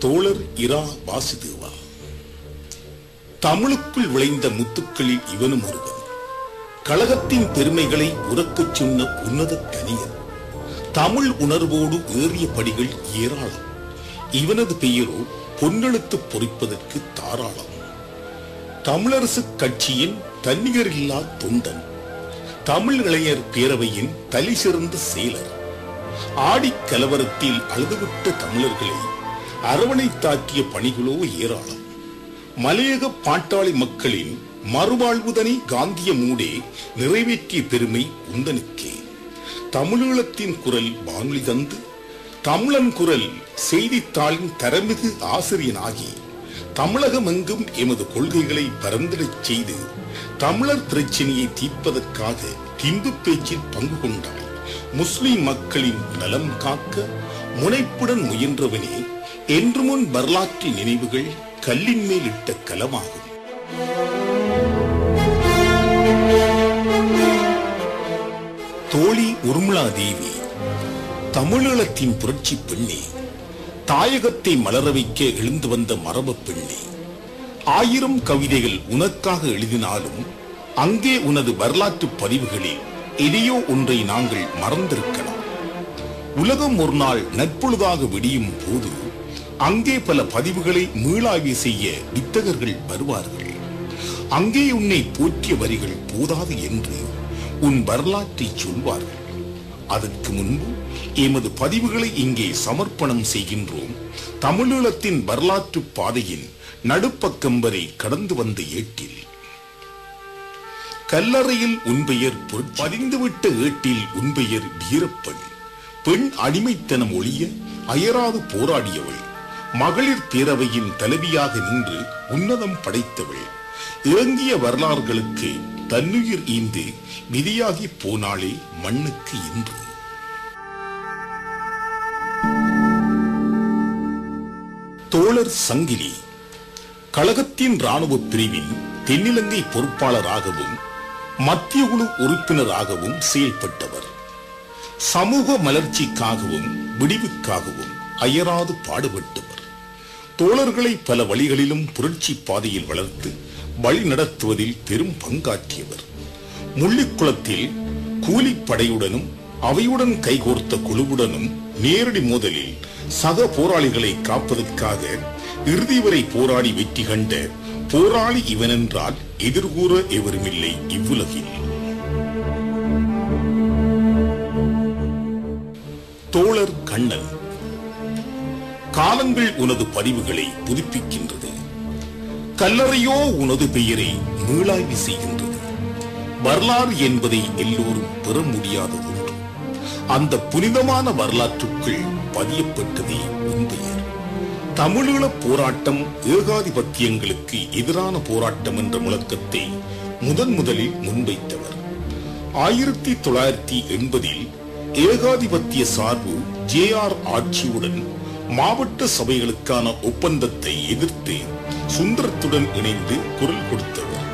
தோழர் இரா வாசுதேவா. தமிழுக்குள் விளைந்த முத்துக்களில் இவனும் ஒருவன். கழகத்தின் பெருமைகளை உறக்கச் சொன்ன உன்னத கனியன். தமிழ் உணர்வோடு ஏறிய படிகள் ஏராளம். இவனது பெயரோ பொன்னெழுத்து பொறிப்பதற்கு தாராளம். தமிழரசு கட்சியின் தன்னிகரில்லா தொண்டன். தமிழ் இளைஞர் பேரவையின் தலை சிறந்த செயலர். ஆடிக் கலவரத்தில் அழுதுவிட்ட தமிழர்களை அரவணைத்தாக்கிய பணிகளோ ஏராளம். மலையக பாட்டாளி மக்களின் மறுவாழ்வுதனை காந்திய மூடே நிறைவேற்றிய பெருமை உந்தனுக்கே. தமிழீழத்தின் குரல் வானொலி தந்து தமிழன் குரல் செய்தித்தாளின் தரமிகு ஆசிரியனாகி தமிழகமெங்கும் எமது கொள்கைகளை பரந்திடச் செய்து தமிழர் பிரச்சனையை தீர்ப்பதற்காக திம்பு பேச்சில் பங்கு கொண்டான் முஸ்லிம் மக்களின் நலம் காக்க முனைப்புடன் முயன்றவனே என்று முன் வரலாற்று நினைவுகள் கல்லின் மேல் இட்ட கலமாகும். தோழி உருமலா தேவி தமிழீழத்தின் புரட்சி பெண்ணே தாயகத்தை மலர வைக்க எழுந்து வந்த மரபு பெண்ணே ஆயிரம் கவிதைகள் உனக்காக எழுதினாலும் அங்கே உனது வரலாற்று பதிவுகளில் எதையோ ஒன்றை நாங்கள் மறந்திருக்கலாம். உலகம் ஒரு நாள் நட்பொழுதாக விடியும் போது அங்கே பல பதிவுகளை மீளாய்வு செய்ய வித்தகர்கள் வருவார்கள். அங்கே உன்னை போற்றிய வரிகள் போதாது என்று உன் வரலாற்றை சொல்வார்கள். அதற்கு முன்பு எமது பதிவுகளை இங்கே சமர்ப்பணம் செய்கின்றோம். தமிழீழத்தின் வரலாற்று பாதையின் நடுப்பக்கம் வரை கடந்து வந்த ஏட்டில். கல்லறையில் உன் பெயர் பதிந்துவிட்ட ஏட்டில் உன் பெயர் வீரப்பன். பெண் அடிமைத்தனம் ஒழிய அயராது போராடியவள். மகளிர் பேரவையின் தலைவியாக நின்று உன்னதம் படைத்தவள். இறங்கிய வரலாறுகளுக்கு தன்னுயிர் ஈந்து விதியாகி போனாளே மண்ணுக்கு இன்று. தோழர் சங்கிலி கழகத்தின் ராணுவ பிரிவின் தென்னிலங்கை பொறுப்பாளராகவும் மத்திய குழு உறுப்பினராகவும் செயல்பட்டவர். சமூக மலர்ச்சிக்காகவும் விடிவுக்காகவும் அயராது பாடுபட்டவர். தோழர்களை பல வழிகளிலும் புரட்சி பாதையில் வளர்த்து வழி நடத்துவதில் பெரும் பங்காற்றியவர். முள்ளிக்குளத்தில் கூலிப்படையுடனும் அவையுடன் கைகோர்த்த குழுவுடனும் நேரடி மோதலில் சக போராளிகளை காப்பதற்காக இறுதி வரை போராடி வெற்றி கண்ட போராளி இவனென்றால் எதிர்கூற எவருமில்லை இவ்வுலகில். தோழர் கண்ணன். காலங்கள் உனது பதிவுகளை புதுப்பிக்கின்றது. கல்லறையோ உனது பெயரை மீளாய்வு செய்கின்றது வரலாறு என்பதை எல்லோரும் பெற முடியாத ஒன்று. அந்த புனிதமான வரலாற்றுக்குள் பதியப்பட்டதே உன் பெயர். தமிழீழ போராட்டம் ஏகாதிபத்தியங்களுக்கு எதிரான போராட்டம் என்ற முழக்கத்தை முதன் முதலில் முன்வைத்தவர். ஆயிரத்தி தொள்ளாயிரத்தி எண்பதில் ஏகாதிபத்திய சார்பு ஜே ஆர் ஆட்சியுடன் மாவட்ட சபைகளுக்கான ஒப்பந்தத்தை எதிர்த்து சுந்தரத்துடன் இணைந்து குரல் கொடுத்தவர்.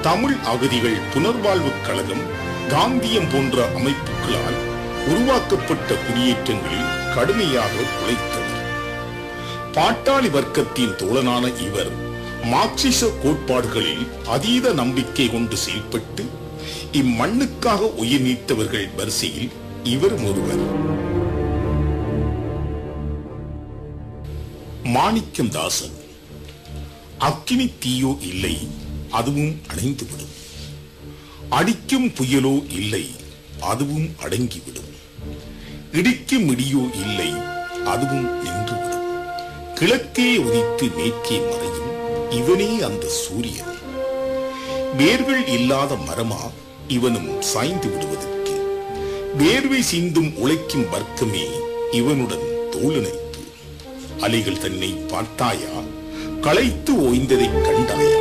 தமிழ் அகதிகள் புனர்வாழ்வு கழகம் காந்தியம் போன்ற அமைப்புகளால் உருவாக்கப்பட்ட குடியேற்றங்களில் கடுமையாக உழைத்தவர். பாட்டாளி வர்க்கத்தின் தோழனான இவர் மார்க்சிச கோட்பாடுகளில் அதீத நம்பிக்கை கொண்டு செயல்பட்டு இம்மண்ணுக்காக உயிர் நீத்தவர்கள் வரிசையில் இவரும் ஒருவர். மாணிக்கம் தாசன் அக்கினி தீயோ இல்லை அதுவும் அணைந்துவிடும். அடிக்கும் புயலோ இல்லை அதுவும் அடங்கிவிடும். இடிக்கும் இடியோ இல்லை அதுவும் நின்றுவிடும். கிழக்கே உதித்து மேற்கே மறையும் இவனே அந்த சூரியன். வேர்கள் இல்லாத மரமா இவனும் சாய்ந்து விடுவதற்கு. வேர்வை சிந்தும் உழைக்கும் வர்க்கமே இவனுடன் தோழனை. அலைகள் தன்னை பார்த்தாயா? களைத்து ஓய்ந்ததை கண்டாயா?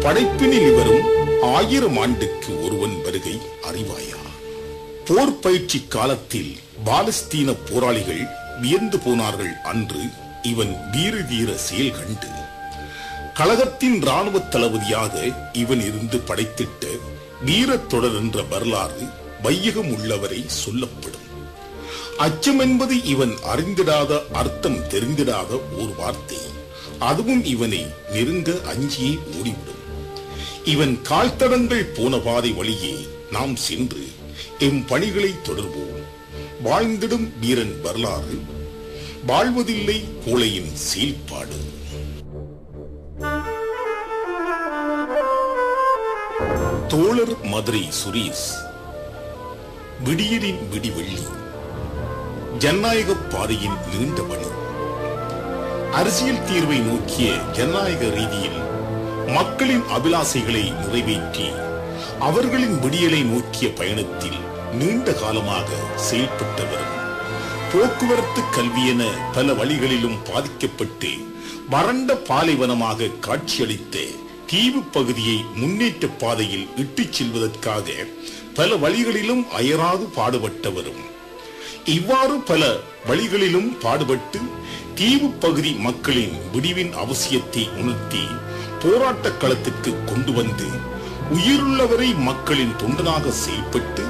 படைப்பினில் இவரும் ஆயிரம் ஆண்டுக்கு ஒருவன் வருகை அறிவாயா? போர் பயிற்சி காலத்தில் பாலஸ்தீன போராளிகள் வியந்து போனார்கள் அன்று இவன் வீர வீர செயல் கண்டு. கழகத்தின் ராணுவ தளபதியாக இவன் இருந்து படைத்திட்ட வீரத் தொடர் என்ற வரலாறு வையகம் உள்ளவரை சொல்லப்படும். அச்சம் என்பது இவன் அறிந்திடாத அர்த்தம் தெரிந்திடாத ஒரு வார்த்தை. அதுவும் இவனை நெருங்க அஞ்சியே ஓடிவிடும். இவன் கால்தடங்கள் போன பாதை வழியே நாம் சென்று எம் பணிகளை தொடர்வோம். வாழ்ந்திடும் வீரன் வரலாறு வாழ்வதில்லை கோழையின் சீல்பாடு தோழர் மதுரை சுரேஷ் விடியலின் விடிவெள்ளி. ஜனநாயக பாதையின் நீண்ட வழி அரசியல் தீர்வை நோக்கிய ஜனநாயக ரீதியில் மக்களின் அபிலாசைகளை நிறைவேற்றி அவர்களின் விடியலை நோக்கிய பயணத்தில் நீண்ட காலமாக செயல்பட்டவர் போக்குவரத்து கல்வி என பல வழிகளிலும் பாதிக்கப்பட்டு வறண்ட பாலைவனமாக காட்சியளித்த தீவு பகுதியை முன்னேற்ற பாதையில் இட்டுச் செல்வதற்காக பல வழிகளிலும் அயராது பாடுபட்டவரும் இவ்வாறு பல வழிகளிலும் பாடுபட்டு தீவு பகுதி மக்களின் விடிவின் அவசியத்தை உணர்த்தி போராட்ட களத்திற்கு கொண்டு வந்து உயிருள்ளவரை மக்களின் தொண்டனாக செயல்பட்டு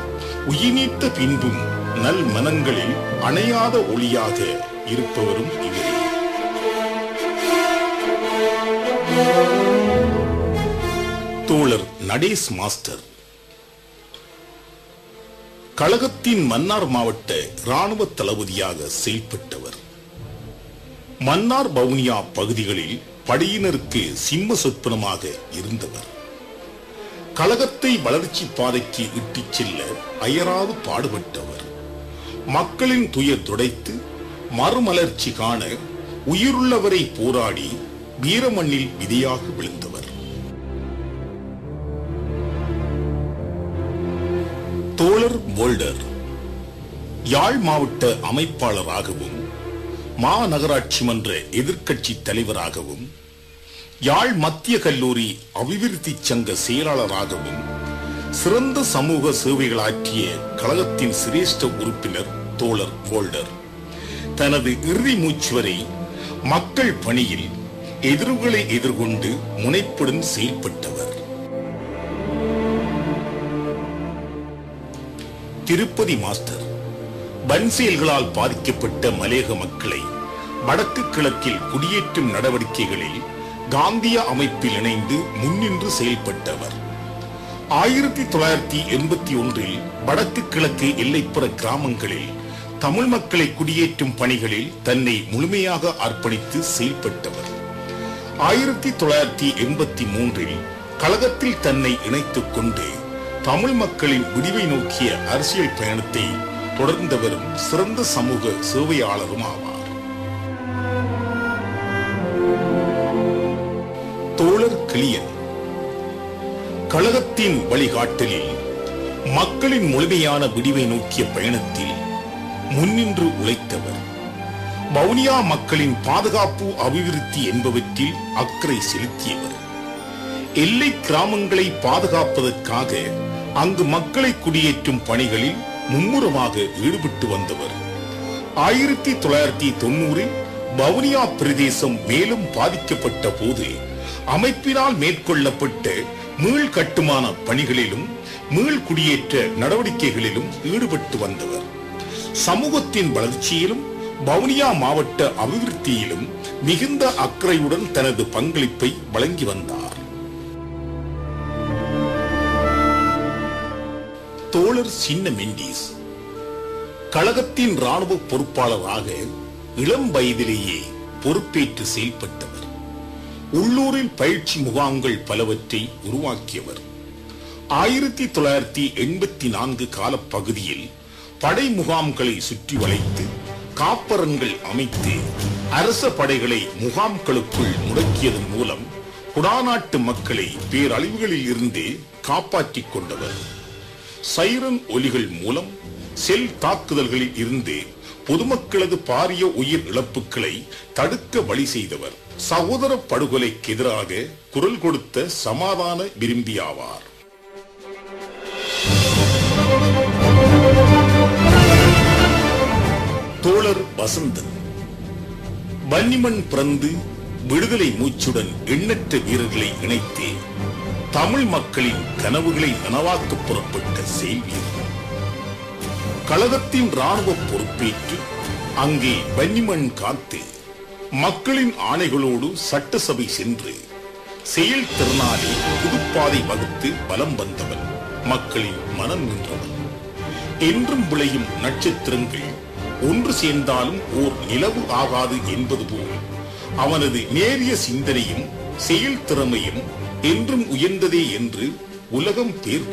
உயிர்நீத்த பின்பும் நல் மனங்களில் அணையாத ஒளியாக இருப்பவரும் இவரே. தோழர் நடேஷ் மாஸ்டர் கழகத்தின் மன்னார் மாவட்ட இராணுவ தளபதியாக செயல்பட்டவர். மன்னார் வவுனியா பகுதிகளில் படையினருக்கு சிம்ம சொற்பனமாக இருந்தவர். கழகத்தை வளர்ச்சி பாதைக்கு இட்டுச் செல்ல அயராது பாடுபட்டவர். மக்களின் துயர் துடைத்து மறுமலர்ச்சி காண உயிருள்ளவரை போராடி வீரமண்ணில் விதையாக விழுந்தவர். தோழர் வோல்டர் யாழ் மாவட்ட அமைப்பாளராகவும் மாநகராட்சி மன்ற எதிர்க்கட்சி தலைவராகவும் யாழ் மத்திய கல்லூரி அபிவிருத்தி சங்க செயலாளராகவும் சிறந்த சமூக சேவைகளாற்றிய கழகத்தின் சிரேஷ்ட உறுப்பினர் தோழர் வோல்டர் தனது இறுதி மூச்சு வரை மக்கள் பணியில் எதிர்வுகளை எதிர்கொண்டு முனைப்புடன் செயல்பட்டவர். திருப்பதி மாஸ்டர். பன்செயல்களால் பாதிக்கப்பட்ட மலேக மக்களை வடக்கு கிழக்கில் குடியேற்றும் நடவடிக்கைகளில் காந்திய அமைப்பில் இணைந்து முன்னின்று செயல்பட்டவர். ஆயிரத்தி தொள்ளாயிரத்தி எண்பத்தி ஒன்றில் வடக்கு கிழக்கு எல்லைப்புற கிராமங்களில் தமிழ் மக்களை குடியேற்றும் பணிகளில் தன்னை முழுமையாக அர்ப்பணித்து செயல்பட்டவர். ஆயிரத்தி தொள்ளாயிரத்தி எண்பத்தி மூன்றில் கழகத்தில் தன்னை இணைத்துக் கொண்டு தமிழ் மக்களின் விடிவை நோக்கிய அரசியல் பயணத்தை தொடர்ந்தவரும் சிறந்த சமூக சேவையாளரும் ஆவார். தோழர் கிளியன். கழகத்தின் வழிகாட்டலில் மக்களின் முழுமையான விடிவை நோக்கிய பயணத்தில் முன்னின்று உழைத்தவர். வவுனியா மக்களின் பாதுகாப்பு அபிவிருத்தி என்பவற்றில் அக்கறை செலுத்தியவர். எல்லை கிராமங்களை பாதுகாப்பதற்காக அங்கு மக்களை குடியேற்றும் பணிகளில் மும்முரமாக ஈடுபட்டு வந்தவர். ஆயிரத்தி தொள்ளாயிரத்தி தொண்ணூறில் வவுனியா பிரதேசம் மேலும் பாதிக்கப்பட்ட போது அமைப்பினால் மேற்கொள்ளப்பட்ட மீள் கட்டுமான பணிகளிலும் மீள் குடியேற்ற நடவடிக்கைகளிலும் ஈடுபட்டு வந்தவர். சமூகத்தின் வளர்ச்சியிலும் வவுனியா மாவட்ட அபிவிருத்தியிலும் மிகுந்த அக்கறையுடன் தனது பங்களிப்பை வழங்கி வந்தார். சின்ன மெண்டிஸ். கழகத்தின் ராணுவ பொறுப்பாளராக இளம் வயதிலேயே பொறுப்பேற்று செயல்பட்டவர். உள்ளூரில் பயிற்சி முகாம்கள் பலவற்றை உருவாக்கியவர். ஆயிரத்தி தொள்ளாயிரத்தி எண்பத்தி நான்கு காலப்பகுதியில் படை முகாம்களை சுற்றி வளைத்து காப்பரன்கள் அமைத்து அரச படைகளை முகாம்களுக்குள் முடக்கியதன் மூலம் குடாநாட்டு மக்களை பேரழிவுகளில் இருந்து காப்பாற்றிக் கொண்டவர். சைரன் ஒலிகள் மூலம் செல் தாக்குதல்களில் இருந்து பொதுமக்களது பாரிய உயிர் இழப்புகளை தடுக்க வழி செய்தவர். சகோதர படுகொலைக்கு எதிராக குரல் கொடுத்த சமாதான விரும்பியாவார் தோழர் வசந்தன். வன்னிமண் பிறந்து விடுதலை மூச்சுடன் எண்ணற்ற வீரர்களை இணைத்து தமிழ் மக்களின் கனவுகளை நனவாக்க புறப்பட்ட செய்வீர் கழகத்தின் ராணுவ பொறுப்பேற்று அங்கே வன்னிமண் காத்து மக்களின் ஆணைகளோடு சட்டசபை சென்று செயல் திறனாலே புதுப்பாதை வகுத்து பலம் வந்தவன் மக்களின் மனம் நின்றவன். என்றும் விளையும் நட்சத்திரங்கள் ஒன்று சேர்ந்தாலும் ஓர் நிலவு ஆகாது என்பது போல் அவனது நேரிய சிந்தனையும் செயல் திறமையும் என்றும் உயர்ந்ததே என்று உலகம் பேர்